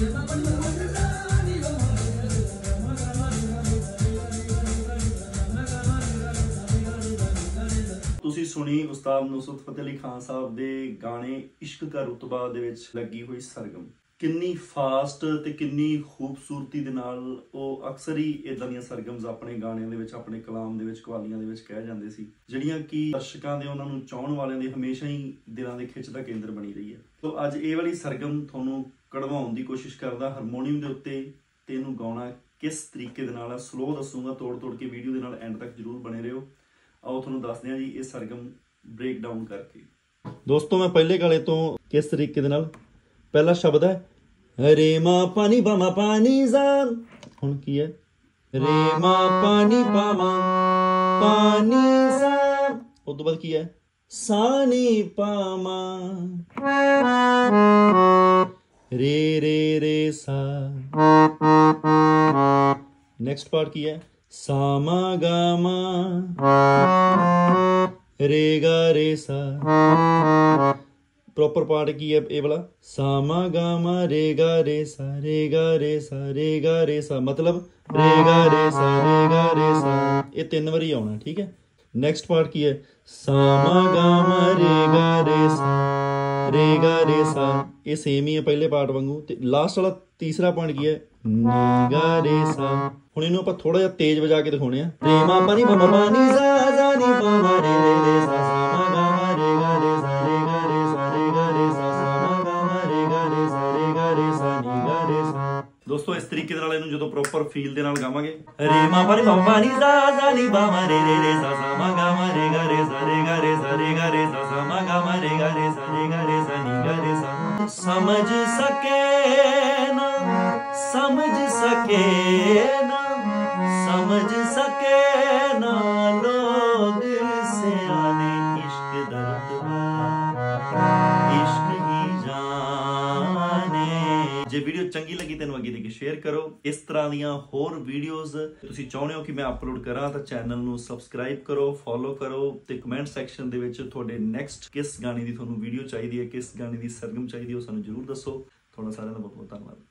ਤੁਸੀਂ ਸੁਣੀ ਉਸਤਾਦ ਨੁਸਰਤ ਫਤਿਹ ਅਲੀ ਖਾਨ ਸਾਹਿਬ ਦੇ ਗਾਣੇ ਇਸ਼ਕ ਕਾ ਰੁਤਬਾ ਦੇ ਵਿੱਚ ਲੱਗੀ ਹੋਈ ਸਰਗਮ। ਕਿੰਨੀ ਫਾਸਟ ਤੇ ਕਿੰਨੀ ਖੂਬਸੂਰਤੀ ਦੇ ਨਾਲ ਉਹ ਅਕਸਰ ਹੀ ਇਦਾਂ ਦੀਆਂ ਸਰਗਮਸ ਆਪਣੇ ਗਾਣਿਆਂ ਦੇ ਵਿੱਚ, ਆਪਣੇ ਕਲਾਮ ਦੇ ਵਿੱਚ, ਕਵਾਲੀਆਂ ਦੇ ਵਿੱਚ ਕਹਿ ਜਾਂਦੇ ਸੀ, ਜਿਹੜੀਆਂ ਕਿ ਦਰਸ਼ਕਾਂ ਦੇ ਉਹਨਾਂ ਨੂੰ ਚਾਹਣ ਵਾਲਿਆਂ ਦੇ ਹਮੇਸ਼ਾ ਹੀ ਦਿਲਾਂ ਦੇ ਖਿੱਚ ਦਾ ਕੇਂਦਰ ਬਣੀ ਰਹੀ ਹੈ। ਸੋ ਅੱਜ ਇਹ ਵਾਲੀ ਸਰਗਮ ਤੁਹਾਨੂੰ ਕਢਵਾਉਣ ਦੀ ਕੋਸ਼ਿਸ਼ ਕਰਦਾ ਹਾਰਮੋਨੀਅਮ ਦੇ ਉੱਤੇ ਤੇ ਇਹਨੂੰ ਗਾਉਣਾ ਕਿਸ ਤਰੀਕੇ ਦੇ ਨਾਲ ਹੈ? ਸਲੋ ਦੱਸੂਗਾ ਤੋੜ ਤੋੜ ਕੇ ਵੀਡੀਓ ਦੇ ਨਾਲ ਐਂਡ ਤੱਕ ਜਰੂਰ ਬਣੇ ਰਹੋ। ਆਓ ਤੁਹਾਨੂੰ ਦੱਸਦੇ ਹਾਂ ਜੀ, ਇਹ ਸਰਗਮ ਬ੍ਰੇਕ ਡਾਊਨ ਕਰਕੇ। ਦੋਸਤੋ, ਮੈਂ ਪਹਿਲੇ ਗਾਲੇ ਤੋਂ ਕਿਸ ਤਰੀਕੇ ਦੇ ਨਾਲ? ਪਹਿਲਾ ਸ਼ਬਦ ਹੈ ਰੇ ਮਾ ਪਾਣੀ ਬਾ ਮਾ ਪਾਣੀ ਜਾਨ। ਹੁਣ ਕੀ ਹੈ? ਰੇ ਮਾ ਪਾਣੀ ਬਾ ਮਾ ਪਾਣੀ ਜਾਨ। ਉਸ ਤੋਂ ਬਾਅਦ ਕੀ ਹੈ? ਸਾਨੀ ਪਾ ਮਾ ਰੇ ਰੇ ਰੇ ਸਾ ਨੈਕਸਟ ਪਾਰਟ ਕੀ ਹੈ ਸਾ ਮਾ ਗਾ ਮਾ ਰੇ ਗਾ ਰੇ ਸਾ ਪ੍ਰੋਪਰ ਪਾਰਟ ਕੀ ਹੈ ਇਹ ਵਾਲਾ ਸਾ ਮਾ ਗਾ ਮਾ ਰੇ ਗਾ ਰੇ ਸਾ ਰੇ ਗਾ ਰੇ ਸਾ ਰੇ ਗਾ ਰੇ ਸਾ ਮਤਲਬ ਰੇ ਗਾ ਰੇ ਸਾ ਰੇ ਗਾ ਰੇ ਸਾ ਇਹ ਤਿੰਨ ਵਾਰੀ ਆਉਣਾ ਠੀਕ ਹੈ ਨੈਕਸਟ ਪਾਰਟ ਕੀ ਹੈ ਸਾ ਮਾ ਗਾ ਮਾ ਰੇ ਗਾ ਰੇ ਸਾ ਰੇ ਗਾ ਰੇ ਸਾ ਇਹ ਸੇਮ ਹੀ ਹੈ ਪਹਿਲੇ ਪਾਰਟ ਵਾਂਗੂ ਤੇ ਲਾਸਟ ਵਾਲਾ ਤੀਸਰਾ ਪੁਆਇੰਟ ਕੀ ਹੈ? ਨੀ ਗਾ ਰੇ ਸਾ। ਹੁਣ ਇਹਨੂੰ ਆਪਾਂ ਥੋੜਾ ਜਿਹਾ ਤੇਜ਼ ਵਜਾ ਕੇ ਦਿਖਾਉਣੇ ਆ। ਰੇ ਮਾ ਪਾ ਨੀ ਮਾ ਮਾ ਨੀ ਜ਼ਾ ਜ਼ਾ ਨੀ, ਪਾ, ਮਾ, ਰੇ ਰੇ ਰੇ, ਸਾ ਸਾ, ਮਾ, ਗਾ, ਮਾ, ਰੇ, ਗਾ, ਰੇ, ਸਾ, ਰੇ, ਗਾ, ਰੇ, ਸਾ, ਰੇ, ਗਾ, ਰੇ, ਸਾ ਸਾ, ਮਾ, ਗਾ, ਮਾ, ਰੇ, ਗਾ, ਰੇ, ਸਾ, ਰੇ, ਗਾ, ਰੇ, ਸਾ, ਨੀ, ਗਾ, ਰੇ, ਸਾ। ਦੋਸਤੋ, ਇਸ ਤਰੀਕੇ ਦੇ ਨਾਲ ਇਹਨੂੰ ਜਦੋਂ ਪ੍ਰੋਪਰ ਫੀਲ ਦੇ ਨਾਲ ਗਾਵਾਂਗੇ। ਰੇ ਮਾ ਪਾ ਨੀ ਮਾ ਮਾ ਨੀ ਜ਼ਾ ਜ਼ਾ ਨੀ, ਪਾ, ਮਾ, ਰੇ ਰੇ ਰੇ, ਸਾ ਸਾ, ਮਾ, ਗਾ, ਮਾ, ਰੇ, ਗਾ, ਰੇ, ਸਾ, ਰੇ, ਗਾ, ਰੇ ਸਮਝ ਸਕੇ ਨਾ ਸਮਝ ਸਕੇ ਨਾ ਸਮਝ ਸਕੇ ਨਾ ਲੋਗ ਸਿਆਣੇ ਇਸ਼ਕ ਦਰਦ ਜੇ ਵੀਡੀਓ ਚੰਗੀ ਲੱਗੀ ਤੈਨੂੰ ਅੱਗੇ ਦੇ ਕੇ ਸ਼ੇਅਰ ਕਰੋ। ਇਸ ਤਰ੍ਹਾਂ ਦੀਆਂ ਹੋਰ ਵੀਡੀਓਜ਼ ਤੁਸੀਂ ਚਾਹੁੰਦੇ ਹੋ ਕਿ ਮੈਂ ਅਪਲੋਡ ਕਰਾਂ ਤਾਂ ਚੈਨਲ ਨੂੰ ਸਬਸਕ੍ਰਾਈਬ ਕਰੋ ਫੋਲੋ ਕਰੋ ਤੇ ਕਮੈਂਟ ਸੈਕਸ਼ਨ ਦੇ ਵਿੱਚ ਤੁਹਾਡੇ ਨੈਕਸਟ ਕਿਸ ਗਾਣੇ ਦੀ ਤੁਹਾਨੂੰ ਵੀਡੀਓ ਚਾਹੀਦੀ ਹੈ, ਕਿਸ ਗਾਣੇ ਦੀ ਸਰਗਮ ਚਾਹੀਦੀ ਹੈ ਉਹ ਸਾਨੂੰ ਜਰੂਰ ਦੱਸੋ। ਤੁਹਾਡਾ ਸਾਰਿਆਂ ਦਾ ਬਹੁਤ ਬਹੁਤ ਧੰਨਵਾਦ।